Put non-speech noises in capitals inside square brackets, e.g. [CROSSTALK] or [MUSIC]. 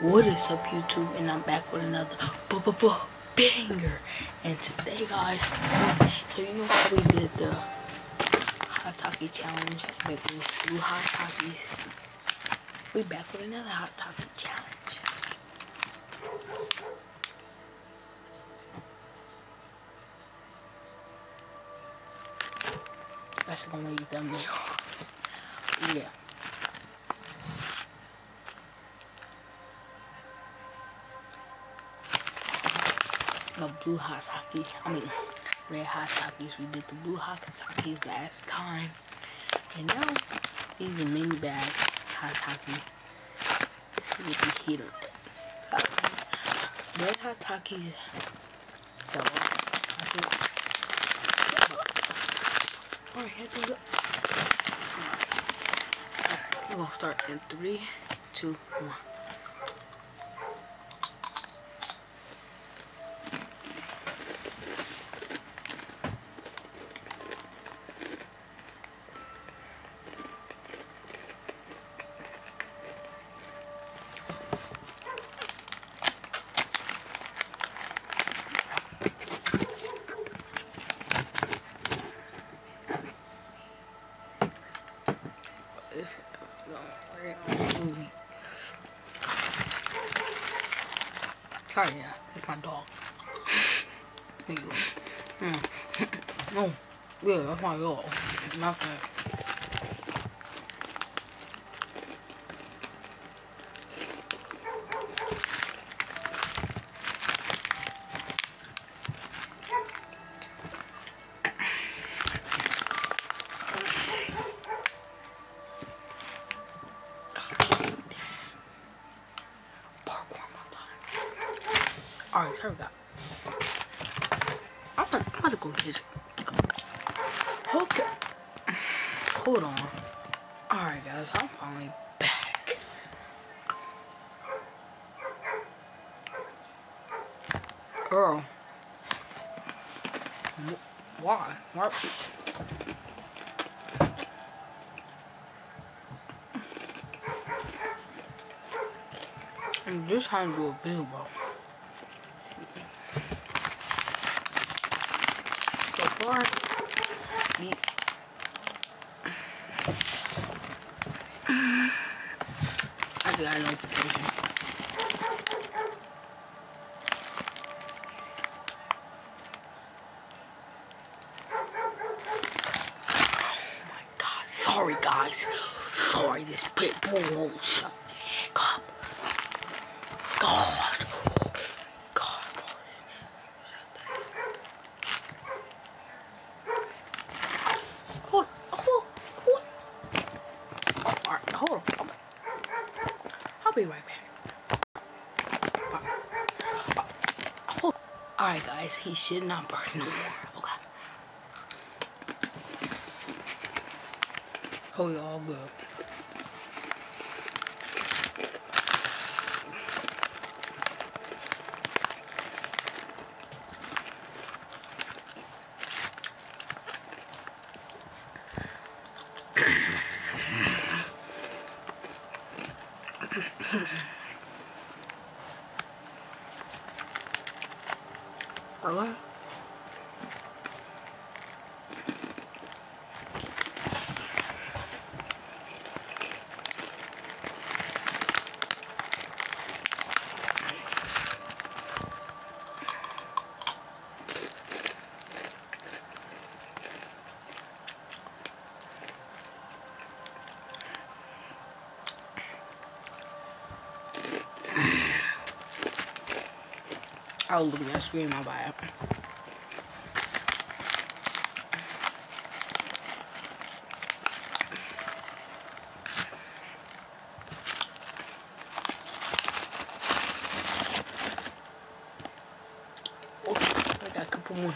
What is up YouTube? And I'm back with another b -b -b banger. And today guys so you know how we did the hot Takis challenge with blue hot Takis we back with another hot Takis challenge. That's gonna be thumbnail yeah blue hot Takis. I mean, red hot Takis. We did the blue hot Takis last time. And now, these are mini bag hot Takis. This is what the heater. Red hot Takis fell. Alright, we go. Alright, we're gonna start in three, two, one. Sorry, yeah, it's my dog. There you go. Mm. [LAUGHS] no, yeah, that's my dog. Not that. Sorry about I'm about, I'm about to go get Okay. Hold on. Alright guys, I'm finally back. Girl. Why? Why? Just trying to do a video, bro. We I got a notification. Oh my god, sorry guys. Sorry this pit bull won't shut the heck up. God. I'll be right back. Oh. Alright guys, he should not burn no more. Okay. Oh, y'all good. 好 [LAUGHS] 了 I was looking at screen my bad. Okay, I got a couple more.